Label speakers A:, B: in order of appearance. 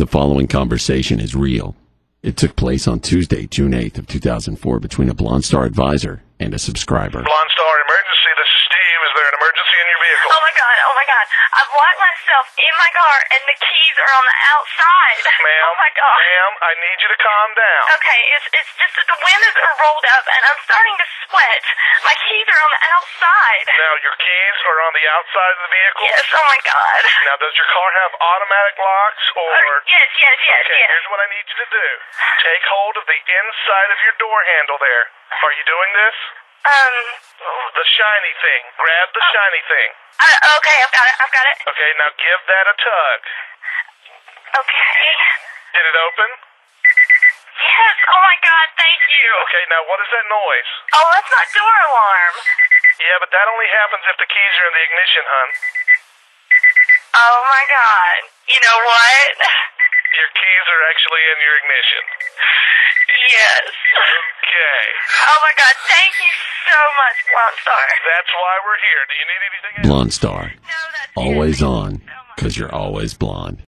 A: The following conversation is real. It took place on Tuesday, June 8th of 2004 between a Blonde Star advisor and a subscriber.
B: Blonde Star Emergency, this is Steve. Is there an emergency in your vehicle?
C: Oh my god, oh my god. Locked myself in my car and the keys are on the outside.
B: Ma'am,
C: Oh my god.
B: ma'am, I need you to calm down.
C: Okay, it's it's just that the windows are rolled up and I'm starting to sweat. My keys are on the outside.
B: Now, your keys are on the outside of the vehicle?
C: Yes, oh my god.
B: Now, does your car have automatic locks or...
C: Uh, yes, yes, yes,
B: Okay,
C: yes.
B: here's what I need you to do. Take hold of the inside of your door handle there. Are you doing this?
C: Um,
B: The shiny thing. Grab the shiny thing.
C: uh, okay, I've got it, I've got it.
B: Okay, now give that a tug.
C: Okay.
B: Did it open?
C: Yes, oh my god, thank you.
B: Okay, now what is that noise?
C: Oh, that's my door alarm.
B: Yeah, but that only happens if the keys are in the ignition, hun.
C: Oh my god. You know what?
B: Your keys are actually in your ignition.
C: Yes.
B: Okay.
C: Oh my god, thank you so much, Blonde Star.
B: That's why we're here. Do you need anything else?
A: Blonde Star.
C: No, that's it.
A: Always on, oh because you're always blonde.